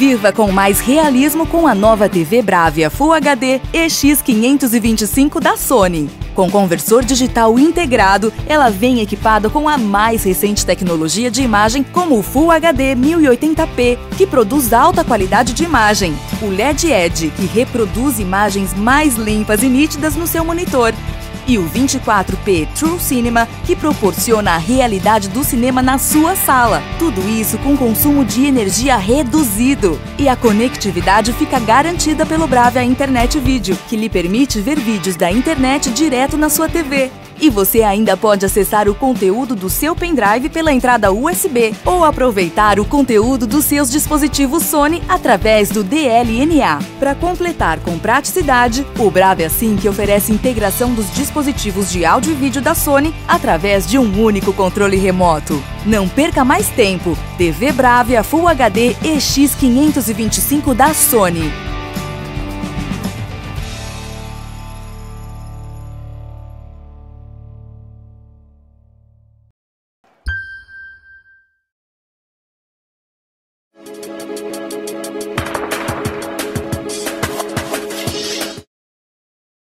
Viva com mais realismo com a nova TV Bravia Full HD EX525 da Sony. Com conversor digital integrado, ela vem equipada com a mais recente tecnologia de imagem, como o Full HD 1080p, que produz alta qualidade de imagem, o LED Edge, que reproduz imagens mais limpas e nítidas no seu monitor, e o 24P True Cinema, que proporciona a realidade do cinema na sua sala. Tudo isso com consumo de energia reduzido. E a conectividade fica garantida pelo Bravia Internet Vídeo, que lhe permite ver vídeos da internet direto na sua TV. E você ainda pode acessar o conteúdo do seu pendrive pela entrada USB ou aproveitar o conteúdo dos seus dispositivos Sony através do DLNA. Para completar com praticidade, o Bravia Sync oferece integração dos dispositivos de áudio e vídeo da Sony através de um único controle remoto. Não perca mais tempo. TV Bravia Full HD EX525 da Sony.